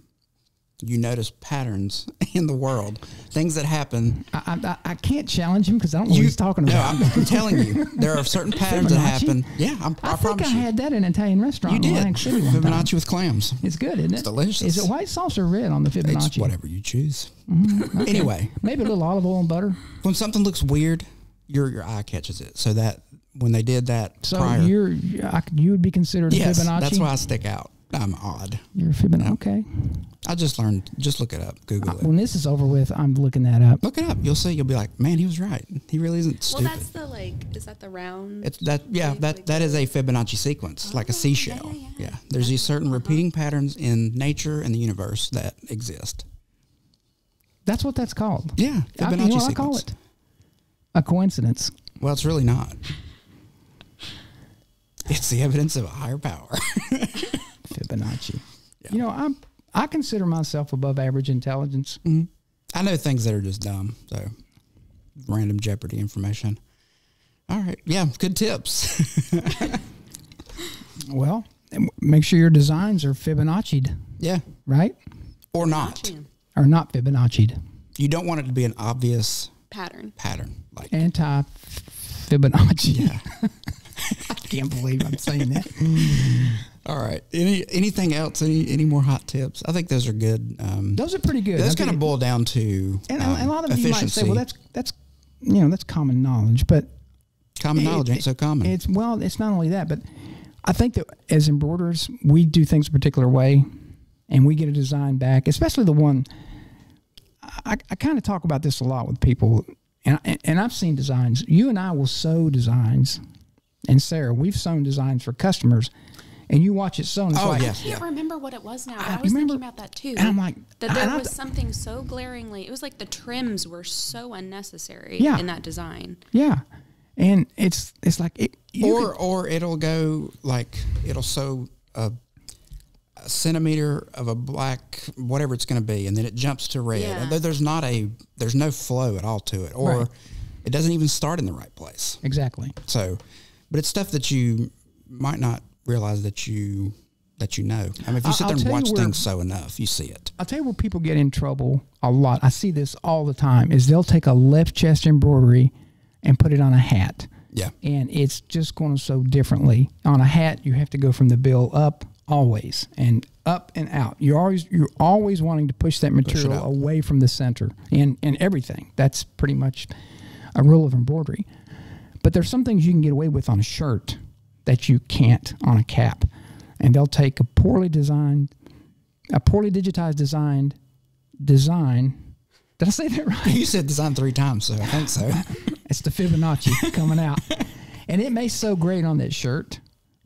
You notice patterns in the world, things that happen.
I, I, I can't challenge him because I don't know what he's talking about.
I'm, I'm telling you, there are certain patterns that happen. Yeah, I'm, I,
I, think I
you.
had that in an Italian restaurant
you did
Atlantic City one time.
Fibonacci with clams.
It's good, isn't it?
It's delicious.
Is it white sauce or red on the
It's whatever you choose.
Mm-hmm.
Anyway,
Maybe a little olive oil and butter.
when something looks weird, your your eye catches it. So that when they did that
So
prior,
you're I, you would be considered
yes,
a Fibonacci.
that's why I stick out. I'm odd.
you're a Fibonacci. Okay.
I just learned. Just look it up. Google uh, it.
When this is over with, I'm looking that up.
Look it up. You'll see. You'll be like, man, he was right. He really isn't stupid.
Well, that's the like. Is that the round?
It's that yeah
Like-
that
like
that is a Fibonacci sequence, like a
Oh,
seashell.
yeah,
Yeah,
yeah.
there's these certain uh-huh. repeating patterns in nature and the universe that exist.
That's what that's called.
Yeah,
I,
Fibonacci
you know what I call it? A coincidence.
Well, it's really not. It's the evidence of a higher power.
Fibonacci.
Yeah.
You know, I'm I consider myself above average intelligence. Mm-hmm.
I know things that are just dumb. So, random Jeopardy information. All right. Yeah, good tips.
Well, make sure your designs are Fibonacci'd,
yeah,
right?
or not.
Or not Fibonacci'd.
You don't want it to be an obvious
pattern.
pattern. Like,
Anti Fibonacci.
yeah.
I can't believe I'm saying that.
All right. Any anything else? Any any more hot tips? I think those are good. Um,
Those are pretty good.
That's kind of boiled down to
and,
um,
and a lot of you might say, well, that's that's you know that's common knowledge, but
common
it-
knowledge ain't so common.
It's well, it's not only that, but I think that as embroiderers, we do things a particular way, and we get a design back, especially the one. I, I kind of talk about this a lot with people, and and I've seen designs. You and I will sew designs, and Sarah, we've sewn designs for customers, and you watch it sewn. It's
Oh,
like,
yeah.
I can't remember what it was now.
I
I, was
remember-
thinking about that too.
and I'm like,
that there
I-
was something so glaringly. It was like the trims were so unnecessary
Yeah.
in that design.
yeah, and it's it's like it, you
or
could-
or it'll go like it'll sew a, a centimeter of a black whatever it's going to be, and then it jumps to red.
Yeah.
And there's not a there's no flow at all to it, or
Right.
it doesn't even start in the right place.
exactly.
So, but it's stuff that you might not realize that you that you know. I mean, if you sit
I'll
there and watch
where-
things sew enough, you see it.
I'll tell you where people get in trouble a lot. I see this all the time. Is they'll take a left chest embroidery and put it on a hat,
Yeah.
and it's just going to sew differently. On a hat, you have to go from the bill up always and up and out. You're always you're always wanting to push that material
out.
away from the center and and everything. That's pretty much a rule of embroidery. But there's some things you can get away with on a shirt that you can't on a cap. And they'll take a poorly designed, a poorly digitized designed design. Did I say that right?
You said design three times, so I think so.
It's the Fibonacci coming out, and it may sew great on that shirt,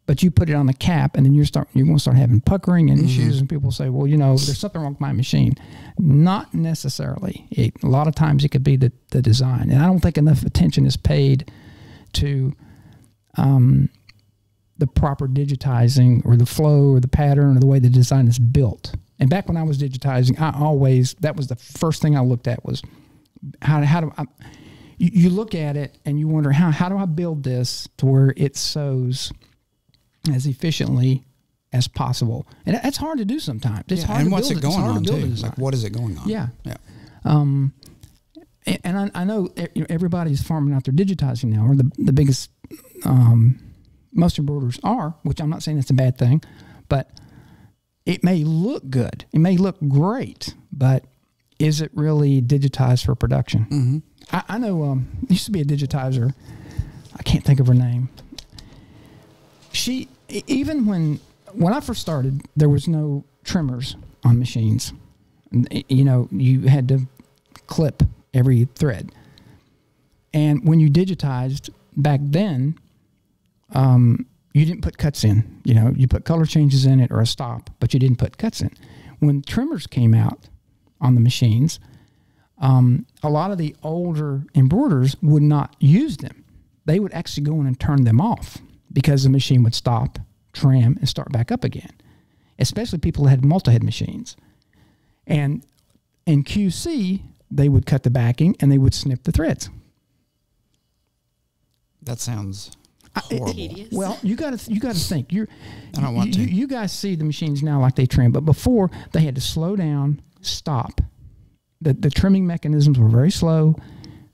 but you put it on the cap, and then you're start you're going to start having puckering and issues, and people say, well, you know, there's something wrong with my machine. Not necessarily. It, a lot of times it could be the the design, and I don't think enough attention is paid to um, the proper digitizing or the flow or the pattern or the way the design is built. And back when I was digitizing, I always that was the first thing I looked at was how how do I you, you look at it and you wonder how how do I build this to where it sews as efficiently as possible, and that's hard to do sometimes. It's
Yeah,
hard
and
to
what's it going on
to
too? Like what is it going on?
Yeah.
Yeah.
Um, and I, I know, everybody's farming out there digitizing now, or the the biggest, um, most embroiderers are, which I'm not saying that's a bad thing, but it may look good, it may look great, but is it really digitized for production? Mm-hmm. I, I know um, used to be a digitizer. I can't think of her name. She even when when I first started, there was no trimmers on machines. You know, you had to clip every thread. And when you digitized back then, um, you didn't put cuts in. You know, you put color changes in it or a stop, but you didn't put cuts in. When trimmers came out on the machines, um, a lot of the older embroiderers would not use them. They would actually go in and turn them off because the machine would stop, trim, and start back up again. Especially people that had multi-head machines. And in QC, they would cut the backing and they would snip the threads.
That sounds
Ah,
horrible.
Tedious.
Well, you got to you got to think. You're,
I don't want
you,
to.
You guys see the machines now like they trim, but before they had to slow down, stop. The the trimming mechanisms were very slow.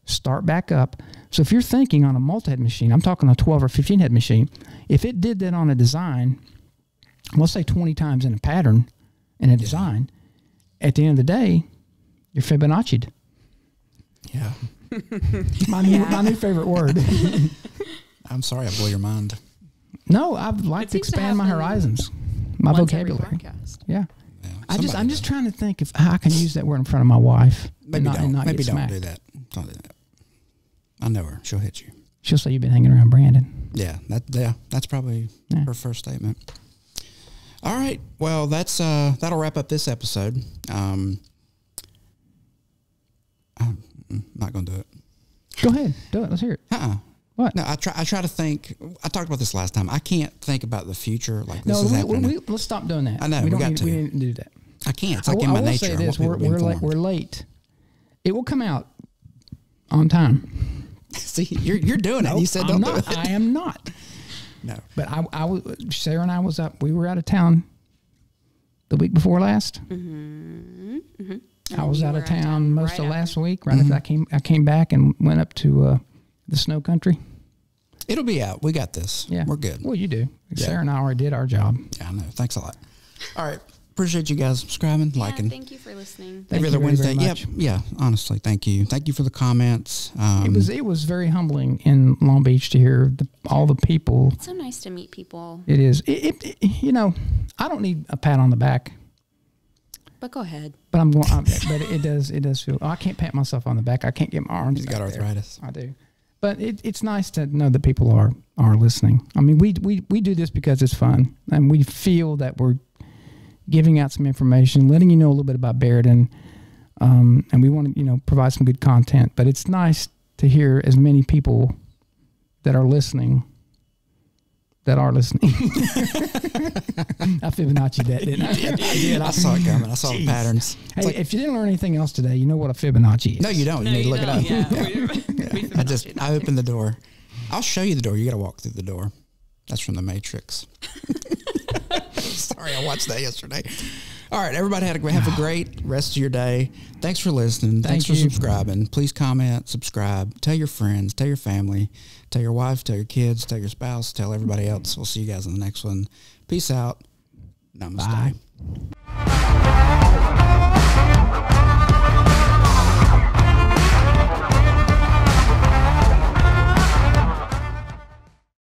Start back up. So if you're thinking on a multi-head machine, I'm talking a 12 or 15 head machine. If it did that on a design, let's say 20 times in a pattern in a design, at the end of the day, you're Fibonacci'd.
Yeah.
My new my new favorite word.
I'm sorry I blew your mind.
no, I'd like
It
to
seems to
expand my horizons, my vocabulary. Yeah.
Yeah.
I just, I'm just trying to think if how I can use that word in front of my wife. and
Maybe
not,
don't.
and not
Maybe don't
smacked.
do that. Don't do that. I know her. She'll hit you.
She'll say you've been hanging around Brandon.
Yeah. That. Yeah. That's probably
Yeah.
her first statement. All right. Well, that's uh that'll wrap up this episode. Um. I'm not gonna do it.
Go ahead, do it. Let's hear it.
Uh-uh.
What?
No, I try. I try to think. I talked about this last time. I can't think about the future like this
no,
is
we,
happening.
we, we, let's stop doing that.
I know,
We
we
don't
got
need,
to.
We didn't do that.
I can't. It's
I
like
will-
in my
I will
nature.
say this: we're we're,
be
late, we're late. It will come out on time.
See, you're you're doing it. You said
I'm
don't
not.
do it.
I am not.
No.
But I, I was. Sarah and I was up. We were out of town the week before last. Mm-hmm. Mm-hmm. I was
You
out
were
of
out of
town
town
most
right
of last
after.
week. Right after I mm-hmm. came, I came back and went up to uh, the snow country.
It'll be out. We got this.
Yeah,
We're good.
Well, you do.
Yeah.
Sarah and I already did our job.
Yeah, I know. Thanks a lot. All right. Appreciate you guys subscribing,
Yeah,
liking.
thank you for listening.
Thank
Every other
very, very
Wednesday. Yep. Yeah. Honestly, thank you. Thank you for the comments. Um,
It was it was very humbling in Long Beach to hear the, all the people.
It's so nice to meet people.
It is. It, it, it- you know, I don't need a pat on the back,
But go ahead.
but I'm going. I'm, but it does. It does feel. I can't pat myself on the back. I can't get my arms.
He's got
back there.
arthritis.
I do. But it, it's nice to know that people are are listening. I mean, we we we do this because it's fun, and we feel that we're giving out some information, letting you know a little bit about Barudan, um, and we want to you know provide some good content. But it's nice to hear as many people that are listening that are listening. I Fibonacci that, didn't I? I did.
I saw it coming. I saw the patterns.
Hey, if you didn't learn anything else today, you know what a Fibonacci is.
No, you don't. You need to look it up. I just
I
I opened the door. I'll show you the door. You got to walk through the door. That's from the Matrix. Sorry, I watched that yesterday. All right, everybody had a, have a great rest of your day. Thanks for listening.
Thank
Thanks
for
subscribing. Please comment, subscribe, tell your friends, tell your family, tell your wife, tell your kids, tell your spouse, tell everybody else. We'll see you guys in the next one. Peace out. Namaste.
Bye.